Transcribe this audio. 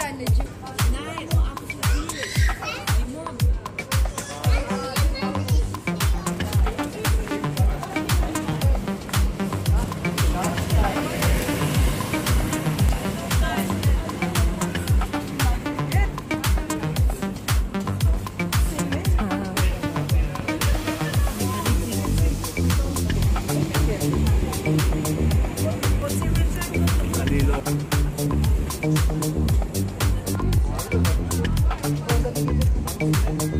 anneciğim. and, and, and.